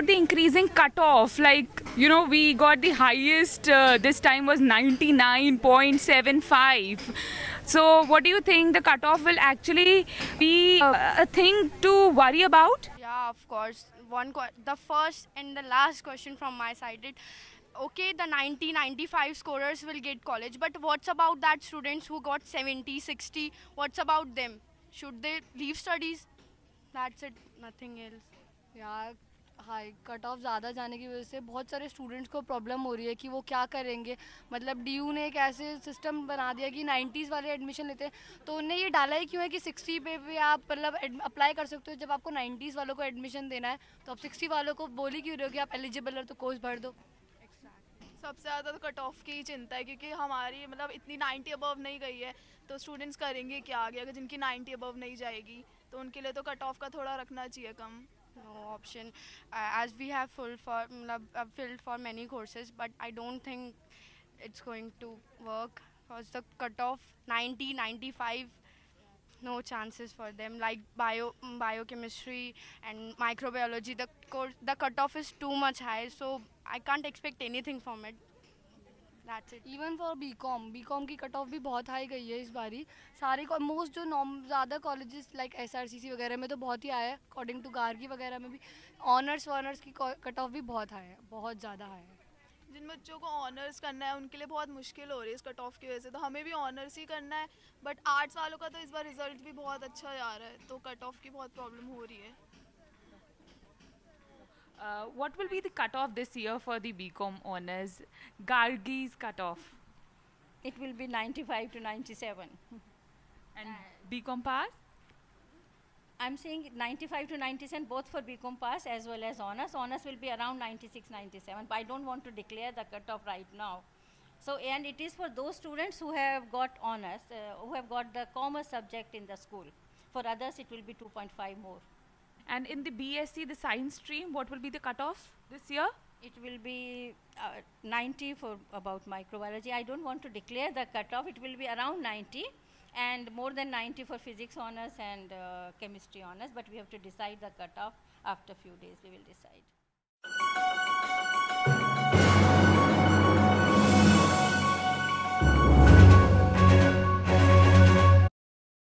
about the increasing cutoff? Like, you know, we got the highest uh, this time was 99.75. So, what do you think the cutoff will actually be uh, a thing to worry about? Yeah, of course. One the first and the last question from my side. It, okay, the 90 95 scorers will get college, but what's about that students who got 70 60? What's about them? Should they leave studies? That's it, nothing else. यार high cut off ज़्यादा जाने की वजह से बहुत सारे students को problem हो रही है कि वो क्या करेंगे। मतलब डीयू ने एक ऐसे सिस्टम बना दिया कि 90s वाले एडमिशन लेते हैं। तो उनने ये डाला ही क्यों है कि 60 पे भी आप मतलब अप्लाई कर सकते हो। जब आपको 90s वालों को एडमिशन देना है तो आप 60 वालों को बोल ही क्यों रहे हो कि आप एलिजिबल हो तो कोर्स भर दो। सबसे ज़्यादा तो कट ऑफ़ की ही चिंता है, क्योंकि हमारी मतलब इतनी 90 अबव नहीं गई है तो स्टूडेंट्स करेंगे क्या आगे? अगर जिनकी 90 अबव नहीं जाएगी तो उनके लिए तो कट ऑफ़ का थोड़ा रखना चाहिए कम। No option. Uh, as we have full for uh, filled for many courses, but I don't think it's going to work because the cutoff 90, 95, no chances for them. Like bio, mm, biochemistry and microbiology, the course, the cutoff is too much high, so I can't expect anything from it. Even for B com B com की cut off भी बहुत high गई है इस बारी। सारे most जो नॉम ज़्यादा colleges like S R C C वगैरह में तो बहुत ही आया है अकॉर्डिंग टू गार्गी वगैरह में भी। ऑनर्स वॉनर्स की कट ऑफ़ भी बहुत हाई है बहुत ज़्यादा हाई है। जिन बच्चों को ऑनर्स करना है उनके लिए बहुत मुश्किल हो रही है इस कट ऑफ़ की वजह से। तो हमें भी ऑनर्स ही करना है बट आर्ट्स वालों का तो इस बार रिज़ल्ट भी बहुत अच्छा आ रहा है तो कट ऑफ़ की बहुत प्रॉब्लम हो रही है। Uh, what will be the cutoff this year for the BCom honors? Gargi's cutoff It will be 95 to 97. and BCom pass? I'm saying 95 to 97 both for BCom pass as well as honors. Honors will be around 96, 97. But I don't want to declare the cutoff right now. So, and it is for those students who have got honors, uh, who have got the commerce subject in the school. For others, it will be 2.5 more. And in the BSc, the science stream, what will be the cutoff this year? It will be uh, 90 for about microbiology. I don't want to declare the cutoff. It will be around 90 and more than 90 for physics honors and uh, chemistry honors. But we have to decide the cutoff after a few days. We will decide.